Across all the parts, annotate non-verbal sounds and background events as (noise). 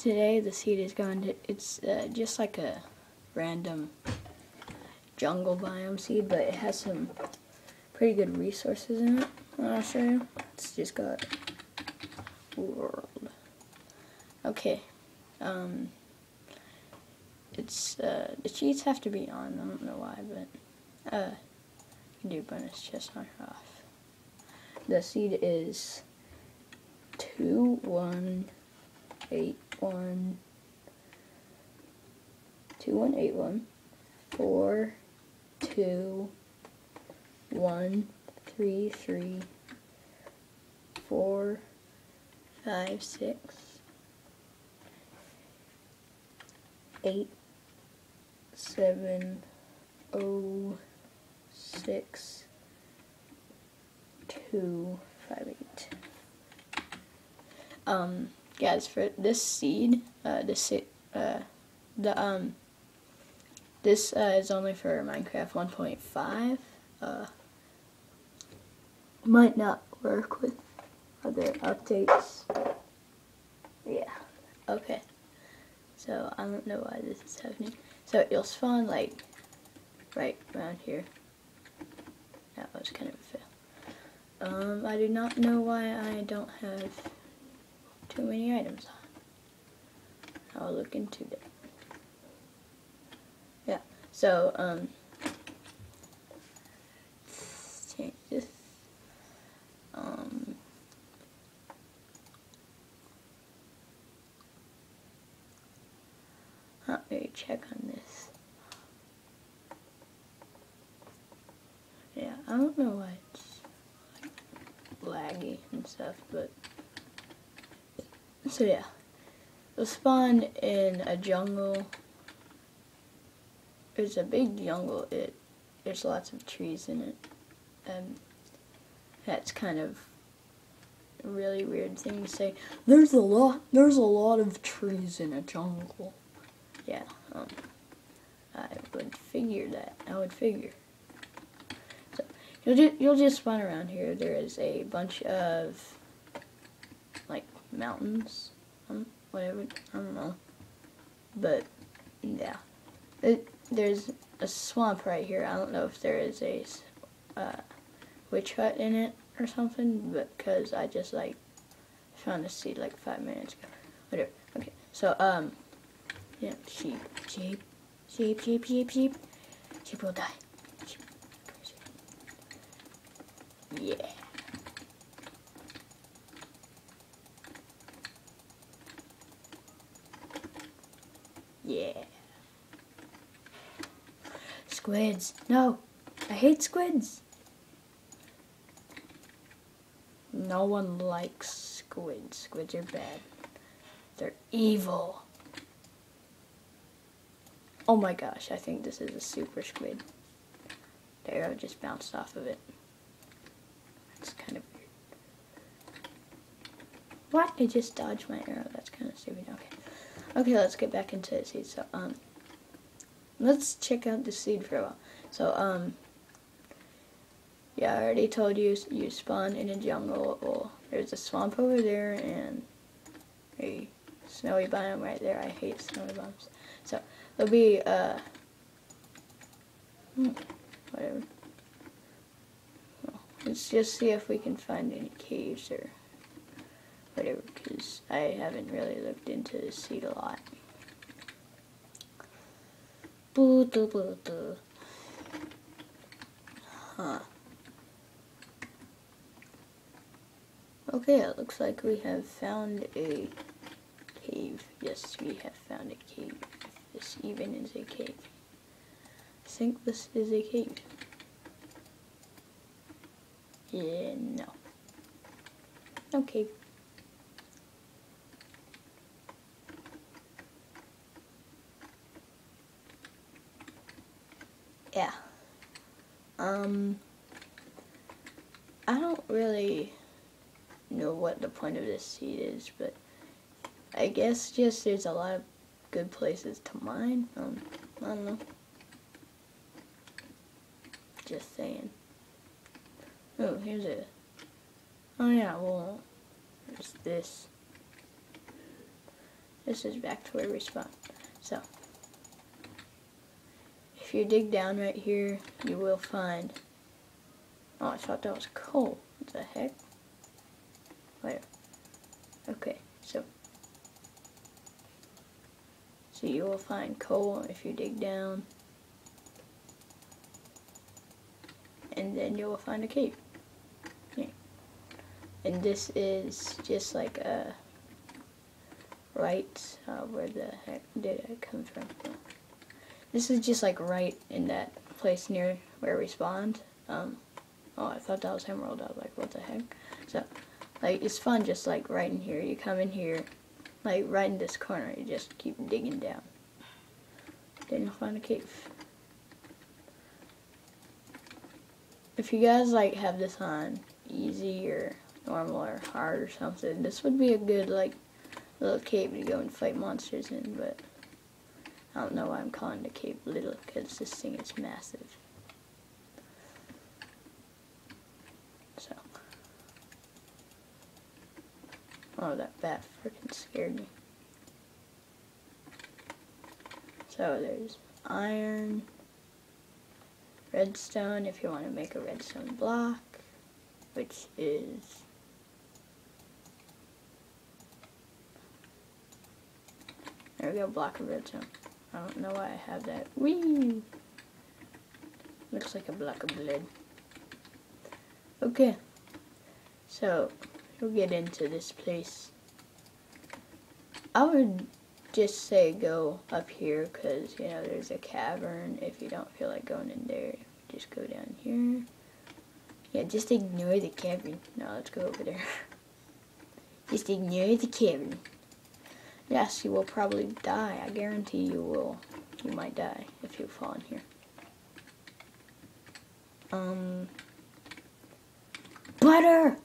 today the seed is going to, it's uh, just like a random jungle biome seed, but it has some pretty good resources in it. I'll show you. It's just got world. Okay. Um, it's, uh, the cheats have to be on, I don't know why, but, uh, you do bonus chest on off. The seed is two, one, eight, one, two, one, eight, one, four, two, one, three, three, four, five, six, eight, seven, oh, six, two, five, eight. Um, guys, for this seed, uh, this uh, the um, this uh, is only for Minecraft 1.5. Uh, might not work with other updates. Yeah. Okay. So I don't know why this is happening. So you'll spawn like right around here. That was kind of a fail. Um, I do not know why I don't have too many items on. I'll look into that. Yeah, so, um, change this. Um, let me check on this. Yeah, I don't know why it's like laggy and stuff, but so yeah, we'll spawn in a jungle. It's a big jungle. It there's lots of trees in it. Um, that's kind of a really weird thing to say. There's a lot. There's a lot of trees in a jungle. Yeah. Um, I would figure that. I would figure. So you'll just you'll just spawn around here. There is a bunch of mountains, um, whatever. I don't know. But yeah, it, there's a swamp right here. I don't know if there is a uh, witch hut in it or something, because I just like found a seed like five minutes ago. Whatever. Okay. So um, yeah, sheep, sheep, sheep, sheep, sheep, sheep. Sheep will die. Sheep. Yeah. Yeah. Squids. No. I hate squids. No one likes squids. Squids are bad. They're evil. Oh my gosh, I think this is a super squid. The arrow just bounced off of it. That's kind of weird. What? It just dodged my arrow kind of stupid. Okay. Okay, let's get back into the seed. So, um, let's check out the seed for a while. So, um, yeah, I already told you you spawn in a jungle. Well, there's a swamp over there and a snowy biome right there. I hate snowy biomes. So, there'll be, uh, hmm, whatever. Well, let's just see if we can find any caves or whatever, because I haven't really looked into the seed a lot. Boo doo boo doo. Huh. Okay, it looks like we have found a cave. Yes, we have found a cave. This even is a cave. I think this is a cave. Yeah, no. No cave. Yeah. Um, I don't really know what the point of this seed is, but I guess just there's a lot of good places to mine. Um, I don't know. Just saying. Oh, here's a. Oh yeah, well, there's this. this is back to where we spawn. So, if you dig down right here, you will find, oh, I thought that was coal. What the heck? Wait, okay, so, so you will find coal if you dig down, and then you will find a cave. Yeah. And this is just like a right, uh, where the heck did it come from? This is just like right in that place near where we spawned. Um, oh, I thought that was Emerald. I was like, what the heck? So, like, it's fun just like right in here. You come in here, like right in this corner. You just keep digging down. Then you'll find a cave. If you guys like have this on easy or normal or hard or something, this would be a good like little cave to go and fight monsters in, but I don't know why I'm calling the cave little, because this thing is massive. So. Oh, that bat freaking scared me. So there's iron, redstone if you want to make a redstone block, which is There we go, block of redstone. I don't know why I have that. Whee! Looks like a block of blood. Okay. So, we'll get into this place. I would just say go up here because, you know, there's a cavern. If you don't feel like going in there, just go down here. Yeah, just ignore the cavern. No, let's go over there. (laughs) just ignore the cavern. Yes, you will probably die. I guarantee you will. You might die if you fall in here. Um, butter!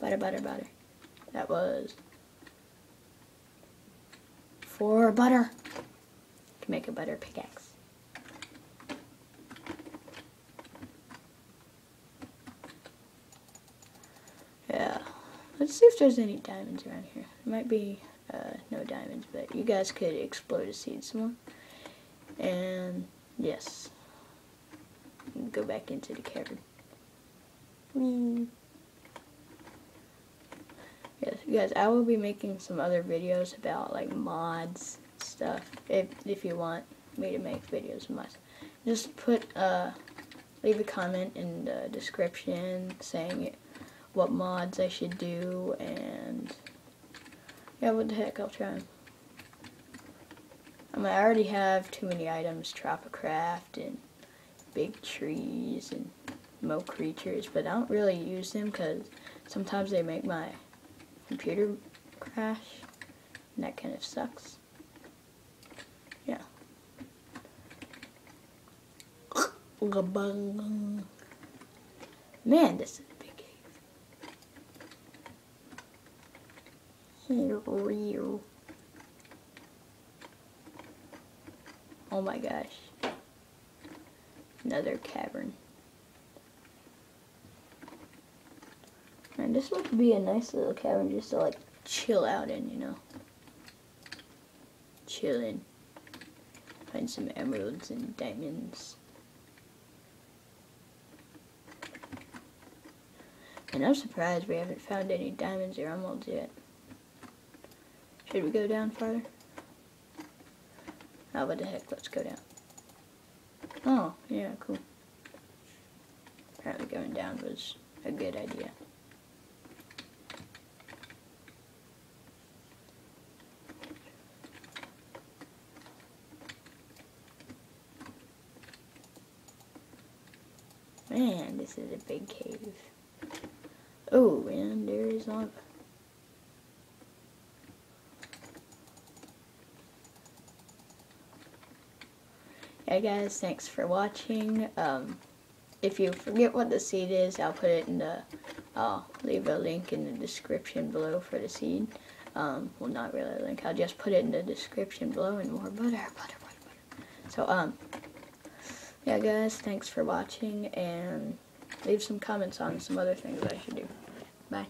Butter, butter, butter. That was for butter. To make a butter pickaxe. Yeah. Let's see if there's any diamonds around here. There might be uh, no diamonds, but you guys could explore seed some more. And yes, go back into the cavern. Whee. Yes, guys, I will be making some other videos about like mods stuff. If if you want me to make videos of mods, just put uh, leave a comment in the description saying what mods I should do and yeah, what the heck, I'll try I mean, I already have too many items, Tropicraft and big trees and Mo' Creatures, but I don't really use them because sometimes they make my computer crash, and that kind of sucks. Yeah. (coughs) Man, this is real. Oh my gosh. Another cavern. And this would be a nice little cavern just to like chill out in, you know. Chilling. Find some emeralds and diamonds. And I'm surprised we haven't found any diamonds or emeralds yet. Should we go down farther? Oh, about the heck, let's go down. Oh, yeah, cool. Apparently going down was a good idea. Man, this is a big cave. Oh, and there is lava. Hey guys, thanks for watching. Um, if you forget what the seed is, I'll put it in the, I'll leave a link in the description below for the seed. Um, well, not really a link, I'll just put it in the description below and more butter, butter, butter, butter. So, um, yeah guys, thanks for watching and leave some comments on some other things I should do. Bye.